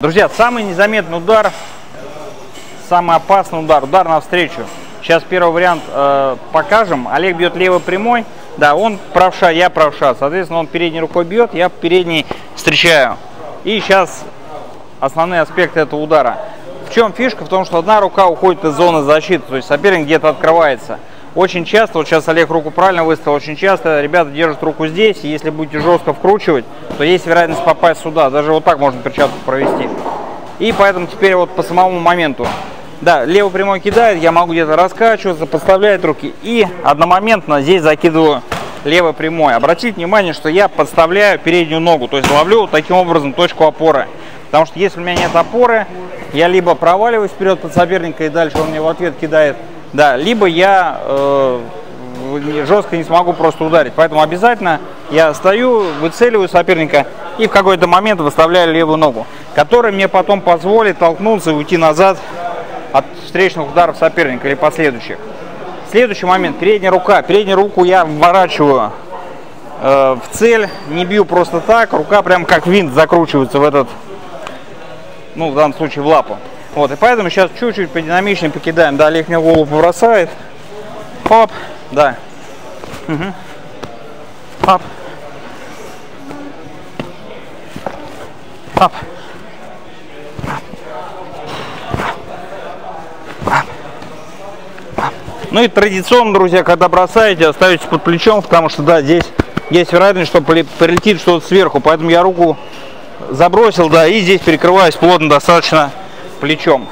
Друзья, самый незаметный удар, самый опасный удар, удар навстречу. Сейчас первый вариант э, покажем. Олег бьет левый прямой. Да, он правша, я правша. Соответственно, он передней рукой бьет, я передней встречаю. И сейчас основные аспекты этого удара. В чем фишка? В том, что одна рука уходит из зоны защиты, то есть соперник где-то открывается. Очень часто, вот сейчас Олег руку правильно выставил, очень часто ребята держат руку здесь, и если будете жестко вкручивать, то есть вероятность попасть сюда. Даже вот так можно перчатку провести. И поэтому теперь вот по самому моменту. Да, левый прямой кидает, я могу где-то раскачиваться, подставлять руки. И одномоментно здесь закидываю левый прямой. Обратите внимание, что я подставляю переднюю ногу, то есть ловлю таким образом точку опоры. Потому что если у меня нет опоры, я либо проваливаюсь вперед под соперника и дальше он мне в ответ кидает да, либо я э, жестко не смогу просто ударить. Поэтому обязательно я стою, выцеливаю соперника и в какой-то момент выставляю левую ногу, которая мне потом позволит толкнуться и уйти назад от встречных ударов соперника или последующих. Следующий момент, передняя рука. Переднюю руку я вворачиваю э, в цель, не бью просто так, рука прям как винт закручивается в этот, ну в данном случае в лапу. Вот, и поэтому сейчас чуть-чуть подинамичнее покидаем. Да, мне голову побросает. Хоп, да. Угу. Хоп. Хоп. Ну и традиционно, друзья, когда бросаете, остаетесь под плечом, потому что, да, здесь есть вероятность, что прилетит что-то сверху. Поэтому я руку забросил, да, и здесь перекрываюсь плотно достаточно плечом.